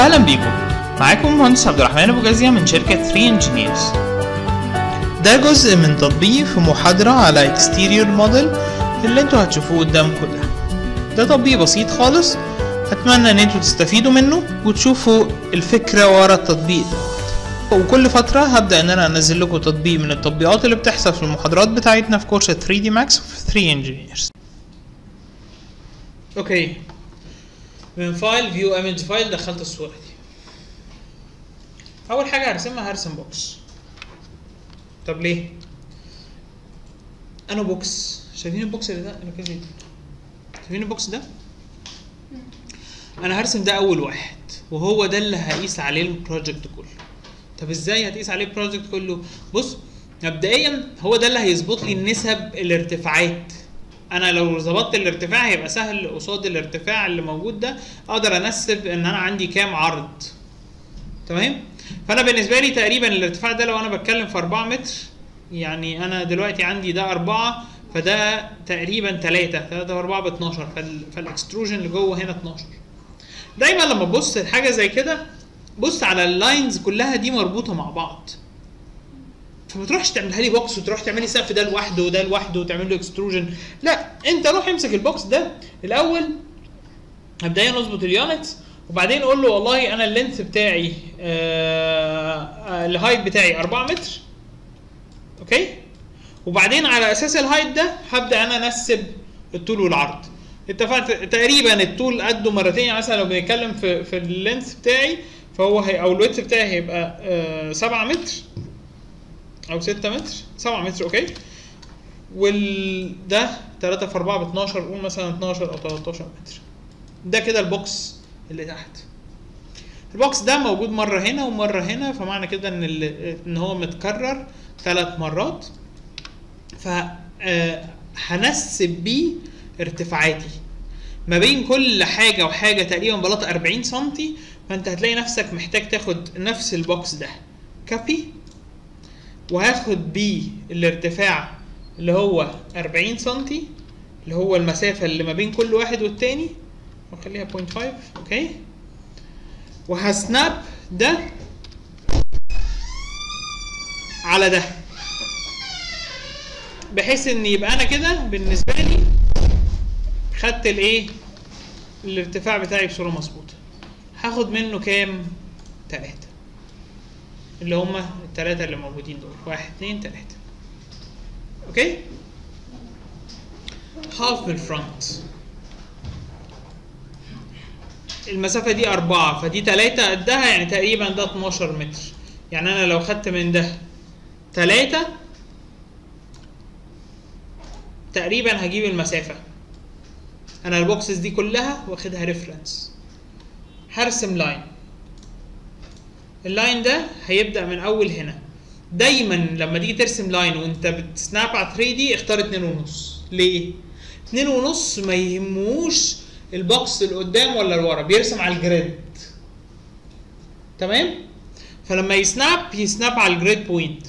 أهلا بيكم. معاكم مهندس عبد الرحمن أبو جازية من شركة 3 Engineers ده جزء من تطبيق في محاضرة على exterior model اللي أنتوا هتشوفوه قدامكم ده ده تطبيق بسيط خالص. أتمنى إن أنتوا تستفيدوا منه وتشوفوا الفكرة ورا التطبيق. ده وكل فترة هبدأ إن أنا أنزل لكم تطبيق من التطبيقات اللي بتحصل في المحاضرات بتاعتنا في course 3D Max وفي 3 Engineers. Okay. من file view image file دخلت الصورة دي. أول حاجة هرسمها هرسم box. طب ليه؟ أنا box شايفين ال box اللي ده؟ أنا كده شايفين ال box ده؟ أنا هرسم ده أول واحد وهو ده اللي هقيس عليه ال project كله. طب إزاي هتقيس عليه ال project كله بص مبدئيا هو ده اللي هيظبط لي النسب الارتفاعات أنا لو ظبطت الارتفاع هيبقى سهل قصاد الارتفاع اللي موجود ده أقدر أنسب إن أنا عندي كام عرض. تمام؟ فأنا بالنسبة لي تقريبا الارتفاع ده لو أنا بتكلم في 4 متر يعني أنا دلوقتي عندي ده 4 فده تقريبا 3 3 و4 ب 12 فال extrusion اللي جوه هنا 12 دايما لما تبص لحاجة زي كده بص على ال lines كلها دي مربوطة مع بعض. فما تروحش تعملها لي box وتروح تعملي سقف ده لوحده وده لوحده وتعمل له extrusion لا انت روح امسك ال box ده. الأول مبدئيا اظبط ال units وبعدين قول له والله أنا ال length بتاعي آه ال height بتاعي 4 متر. okay؟ وبعدين على أساس ال height ده هبدأ أنا أنسب الطول والعرض. اتفقت؟ تقريبا الطول قده مرتين. يعني مثلا لو بنتكلم في في ال length بتاعي فهو هي أو ال width بتاعي هيبقى آه 7 متر. أو 6 متر؟ 7 متر okay. وال ده 3 في 4 ب 12 قول مثلا 12 أو 13 متر. ده كده ال box اللي تحت. ال box ده موجود مرة هنا ومرة هنا فمعنى كده إن إن هو متكرر ثلاث مرات. ف هنسب بيه ارتفاعاتي. ما بين كل حاجة وحاجة تقريبا بلاطه 40 سم فأنت هتلاقي نفسك محتاج تاخد نفس ال box ده. copy وهاخد بيه الارتفاع اللي هو 40 سم اللي هو المسافة اللي ما بين كل واحد والتاني. وخليها 0.5 okay وه snap ده على ده بحيث إن يبقى أنا كده بالنسبة لي خدت الايه الارتفاع بتاعي بصورة مظبوطة. هاخد منه كام؟ تلاتة. اللي هما التلاتة اللي موجودين دول. واحد اتنين تلاتة. okay؟ هاف من ال front المسافة دي أربعة فدي تلاتة قدها يعني تقريبا ده 12 متر. يعني أنا لو خدت من ده تلاتة تقريبا هجيب المسافة. أنا ال boxes دي كلها واخدها reference هرسم line ال line ده هيبدأ من أول هنا. دايما لما تيجي ترسم line وانت بت snap على 3 دي اختار اتنين ونص. ليه؟ اتنين ونص ما يهموش ال box اللي قدام ولا لورا بيرسم على ال grid. تمام؟ فلما ي snap ي snap على ال grid point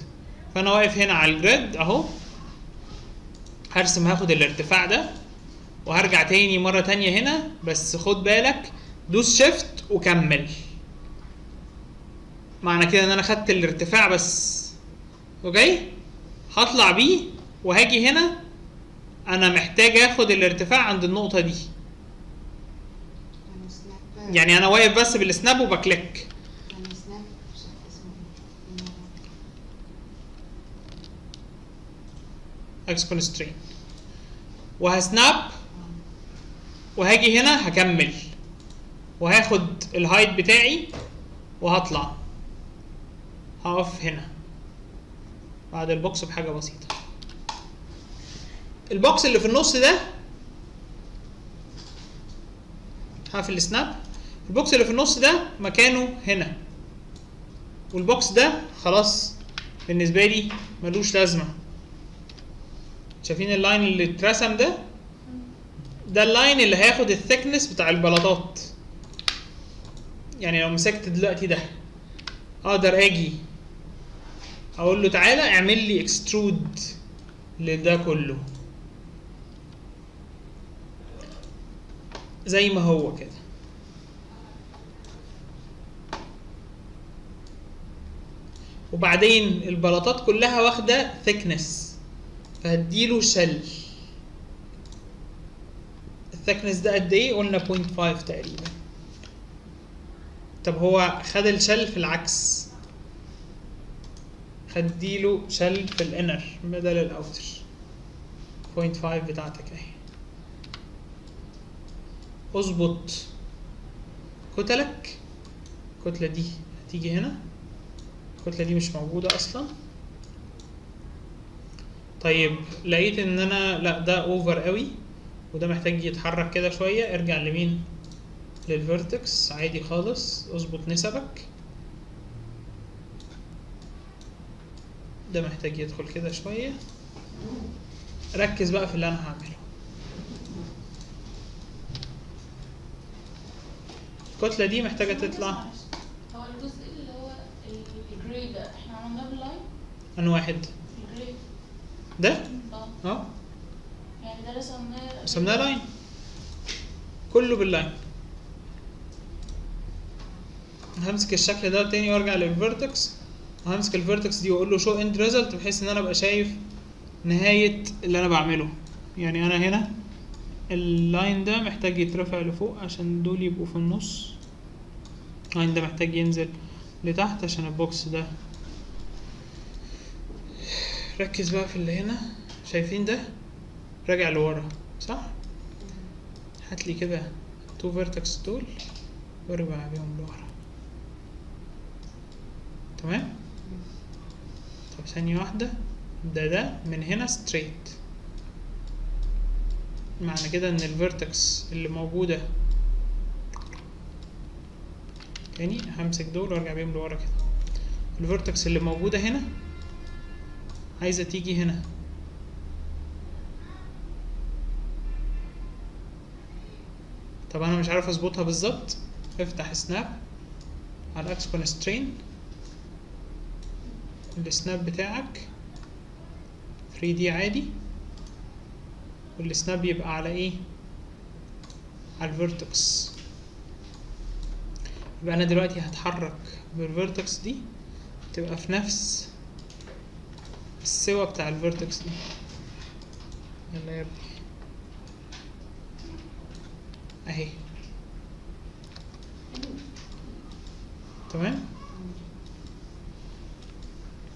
فأنا واقف هنا على ال grid أهو. هرسم هاخد الارتفاع ده وهرجع تاني مرة تانية هنا. بس خد بالك دوس shift وكمل. معنى كده إن أنا خدت الارتفاع بس okay؟ هطلع بيه وهاجي هنا أنا محتاج آخد الارتفاع عند النقطة دي. يعني أنا واقف بس بال snap وب click. X constrain وه snap وهاجي هنا هكمل. وهاخد ال height بتاعي وهطلع. هقف هنا. بعد ال box بحاجة بسيطة. ال box اللي في النص ده هقفل ال snap. ال box اللي في النص ده مكانه هنا. وال box ده خلاص بالنسبة لي ملوش لازمة. شايفين ال line اللي اترسم ده؟ ده ال line اللي هياخد ال thickness بتاع البلاطات. يعني لو مسكت دلوقتي ده أقدر آجي أقول له تعالى اعمل لي extrude لده كله. زي ما هو كده. وبعدين البلاطات كلها واخدة ثيكنس فهديله شل الثكنس ده قد إيه؟ قلنا 0.5 تقريبا. طب هو خد الشل في العكس. هديله شل في الإنر بدل الأوتر. 0.5 بتاعتك أهي. اظبط كتلك. الكتلة دي هتيجي هنا. الكتلة دي مش موجودة أصلا. طيب لقيت إن أنا لأ ده over قوي وده محتاج يتحرك كده شوية. ارجع لمين؟ لل vertex عادي خالص. اظبط نسبك. ده محتاج يدخل كده شوية. ركز بقى في اللي أنا هعمله. الكتلة دي محتاجة تطلع هو الجزء اللي هو ال gray ده إحنا عملناه بال line عن واحد. ال gray ده؟ آه. آه. يعني ده رسمناه رسمناه line كله بال line همسك الشكل ده تاني وأرجع لل vertex وهمسك ال vertex دي واقول له show end result بحيث إن أنا أبقى شايف نهاية اللي أنا بعمله. يعني أنا هنا ال line ده محتاج يترفع لفوق عشان دول يبقوا في النص. ال line ده محتاج ينزل لتحت عشان ال box ده. ركز بقى في اللي هنا. شايفين ده؟ راجع لورا صح؟ هات لي كده two vertex دول وارجع بيهم لورا. تمام؟ ثانية واحدة. ده ده من هنا straight معنى كده إن ال vertex اللي موجودة تاني همسك دول وأرجع بيهم لورا كده. ال vertex اللي موجودة هنا عايزة تيجي هنا. طب أنا مش عارف أظبطها بالظبط. افتح snap على ال X constrain ال snap بتاعك. 3 دي عادي. وال snap يبقى على إيه؟ على ال vertex يبقى أنا دلوقتي هتحرك بال vertex دي تبقى في نفس السوا بتاع ال vertex دي. يلا يا ابني. أهي. تمام؟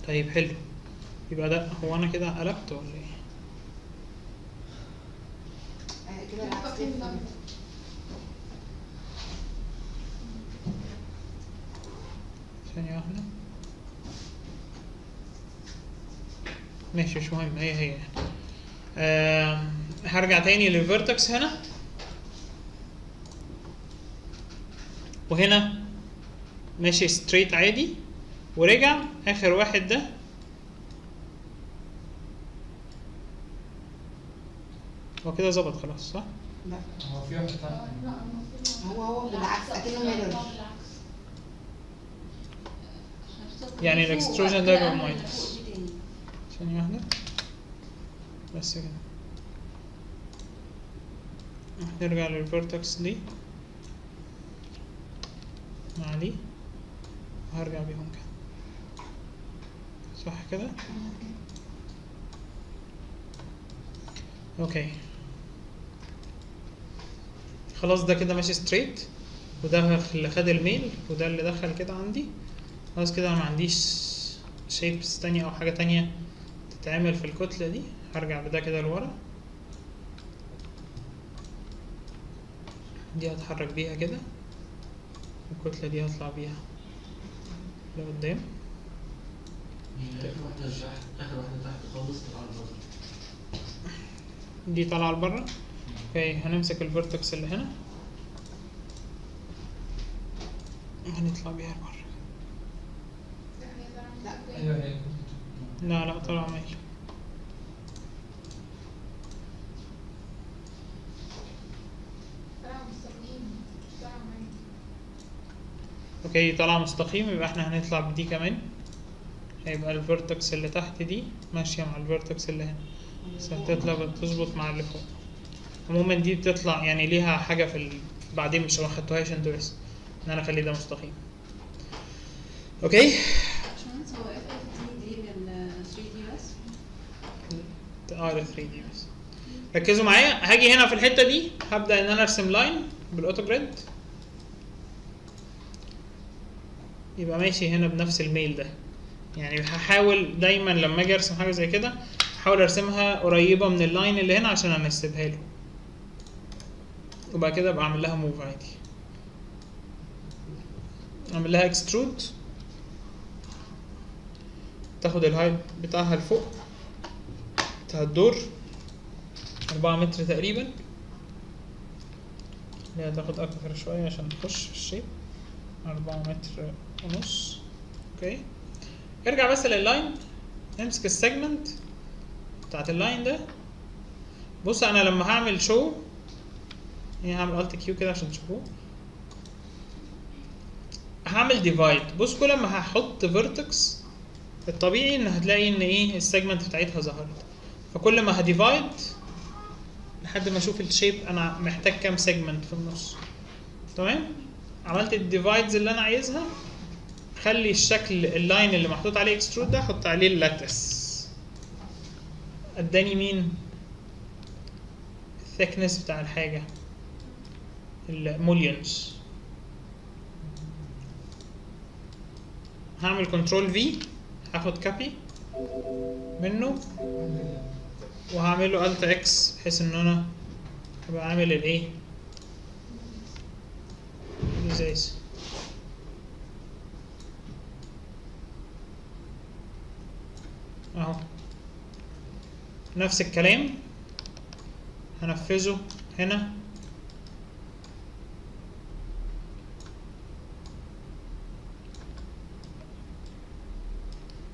طيب حلو. يبقى ده هو أنا كده قلبت ولا إيه؟ كده ثانية واحدة. ماشي مش مهم. هي هي. هرجع تاني لل vertex هنا. وهنا ماشي straight عادي. ورجع آخر واحد ده. هو كده ظبط خلاص صح؟ لا. هو في واحد هو هو بالعكس أكنه mirror يعني ال extrusion ده minus. ثانية واحدة. بس كده. نرجع لل vertex دي. مع دي. وهرجع بيهم كده. صح كده. okay خلاص ده كده ماشي straight وده اللي خد الميل وده اللي دخل كده عندي. خلاص كده أنا ما عنديش شيبس تانية أو حاجة تانية تتعمل في الكتلة دي. هرجع بده كده لورا. دي هتحرك بيها كده. الكتلة دي هطلع بيها لقدام. دي طالعة لبره okay هنمسك ال vertex اللي هنا. هنطلع بيها لبره لا لا طالعة ماشي okay طالعة مستقيم يبقى إحنا هنطلع بدي كمان. هيبقى ال vertex اللي تحت دي ماشية مع ال vertex اللي هنا. بس هتطلع بتظبط مع اللي فوق. عموما دي بتطلع يعني ليها حاجة في ال... بعدين مش ما خدتوهاش أنتوا لسه إن أنا أخلي ده مستقيم. okay؟ باشمهندس هو FFD لل 3 دي بس. آه ده 3 دي بس. ركزوا معايا. هاجي هنا في الحتة دي. هبدأ إن أنا أرسم line بال auto grid يبقى ماشي هنا بنفس الميل ده. يعني هحاول دايما لما أجي أرسم حاجة زي كده احاول أرسمها قريبة من ال line اللي هنا عشان أنسبها له وبعد كده أبقى لها move عادي. أعمل لها extrude تاخد ال height بتاعها لفوق بتاع الدور أربعة متر تقريبا. اللي هتاخد أكتر شوية عشان تخش في ال shape. أربعة متر ونص. okay. ارجع بس لل line امسك ال segment بتاعت ال line ده. بص أنا لما هعمل show يعني هعمل Alt Q كده عشان تشوفوه. هعمل divide بص كل ما هحط vertex الطبيعي إن هتلاقي إن إيه ال segment بتاعتها ظهرت. فكل ما ه divide لحد ما أشوف ال shape أنا محتاج كام segment في النص. تمام؟ عملت ال divides اللي أنا عايزها. خلي الشكل ال line اللي محطوط عليه extrude ده حط عليه ال lattice أداني مين؟ ال thickness بتاع الحاجة. ال mullions هعمل control V هاخد copy منه وهعمل له الت إكس بحيث إن أنا أبقى عامل الإيه؟ الإزاز. أهو. نفس الكلام. هنفذه هنا.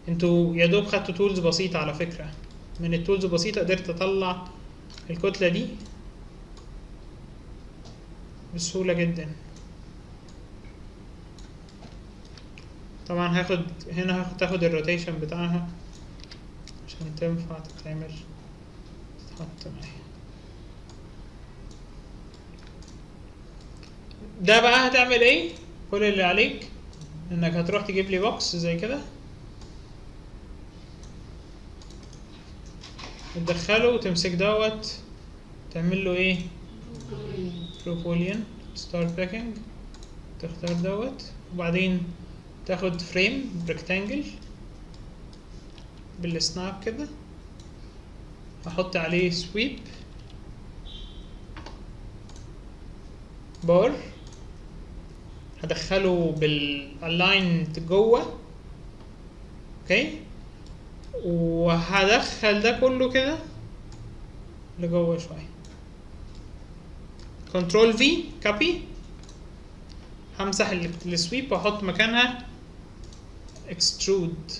أنتوا يا دوب خدتوا tools بسيطة على فكرة. من ال tools البسيطة قدرت اطلع الكتلة دي بسهولة جدا. طبعا هاخد هنا هاخد تاخد ال rotation بتاعها. عشان تنفع تتعمل. تتحط معايا ده بقى هتعمل إيه؟ كل اللي عليك. انك هتروح تجيب لي box زي كده. تدخله وتمسك دوت. تعمل له إيه؟ pro boolean start picking تختار دوت. وبعدين تاخد frame rectangle بال snap كده. أحط عليه sweep بار هدخله بال align جوه. okay وهدخل ده كله كده لجوه شوية. control V copy همسح ال- ال sweep وأحط مكانها extrude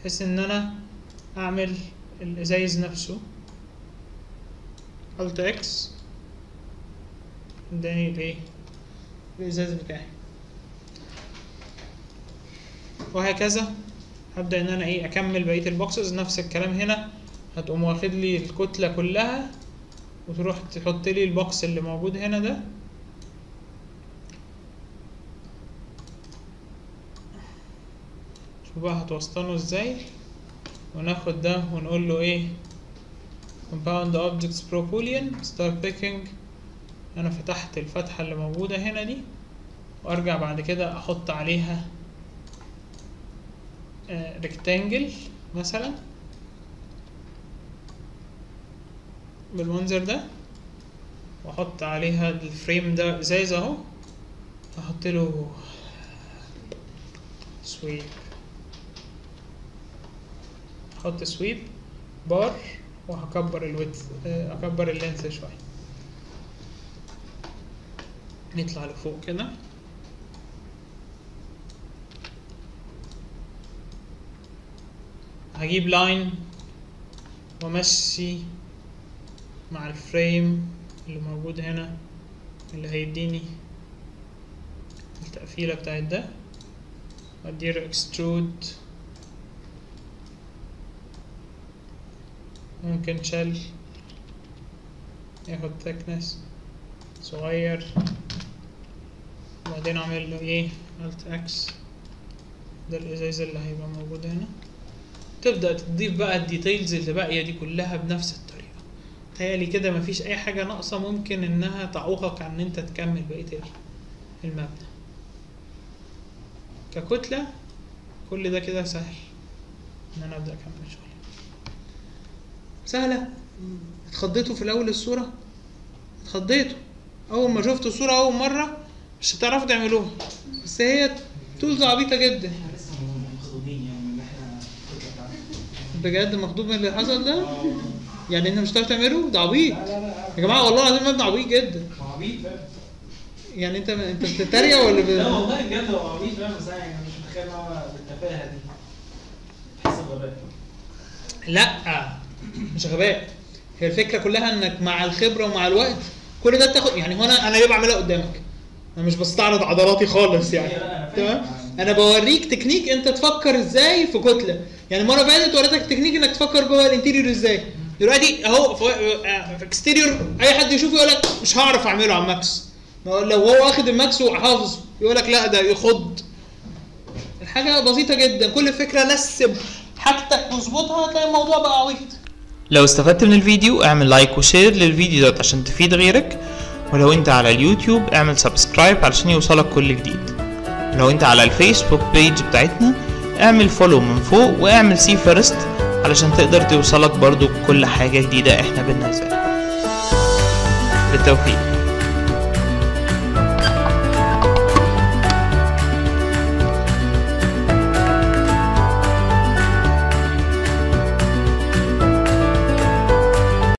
بحيث إن أنا أعمل الإزايز نفسه. Alt X إداني الايه الازاز بتاعي. وهكذا. هبدأ إن أنا إيه أكمل بقية ال boxes نفس الكلام هنا. هتقوم واخد لي الكتلة كلها وتروح تحط لي ال box اللي موجود هنا ده. شوف بقى هتوسطنه إزاي؟ وناخد ده ونقول له إيه؟ compound objects pro boolean start picking. أنا فتحت الفتحة اللي موجودة هنا دي. وارجع بعد كده أحط عليها rectangle مثلا. بالمنظر ده. واحط عليها ال frame ده ازاز اهو. أحط له sweep أحط sweep bar وهكبر ال width اكبر ال length شوية. نطلع لفوق كده. هجيب line وامشي مع ال frame اللي موجود هنا اللي هيديني التقفيلة بتاعت ده. وأديله extrude ممكن shell ياخد thickness صغير وبعدين أعمل له إيه؟ Alt x. ده الازاز اللي هيبقى موجود هنا. تبدأ تضيف بقى ال details اللي باقية دي كلها بنفس الطريقة. تهيألي كده مفيش أي حاجة ناقصة ممكن إنها تعوقك عن إن أنت تكمل بقية ال- المبنى. ككتلة كل ده كده سهل إن أنا أبدأ أكمل شغلي سهلة. اتخضيتوا في الأول الصورة اتخضيتوا. أول ما شفتوا الصورة أول مرة مش هتعرفوا تعملوها. بس هي تولز عبيطة جدا. بجد مخضوض من اللي حصل ده؟ يعني انت مش هتعرف تعمله؟ ده عبيط. يا جماعة والله العظيم مبنى عبيط جدا. عبيط يعني انت انت بتتريق ولا لا. والله بجد هو عبيط فاهم بس يعني مش متخيل إن هو بالتفاهة دي. تحس بغباء. لا. مش غباء. هي الفكرة كلها إنك مع الخبرة ومع الوقت كل ده بتاخد يعني هو أنا ليه بعملها قدامك. أنا مش بستعرض عضلاتي خالص يعني. تمام؟ أنا بوريك تكنيك أنت تفكر إزاي في كتلة. يعني المره اللي فاتت وريتك تكنيك إنك تفكر جوه ال interior إزاي. دلوقتي أهو في exterior أي حد يشوفه يقول لك مش هعرف أعمله على الماكس. لو هو واخد الماكس وحافظ يقول لك لا ده يخض. الحاجة بسيطة جدا. كل فكرة نسب حاجتك واظبطها هتلاقي الموضوع بقى عبيط لو استفدت من الفيديو اعمل like و share للفيديو ده عشان تفيد غيرك. ولو انت على اليوتيوب اعمل subscribe علشان يوصلك كل جديد. لو انت على الفيسبوك page بتاعتنا اعمل follow من فوق واعمل see first علشان تقدر توصلك برضو كل حاجة جديدة إحنا بننزلها. بالتوفيق.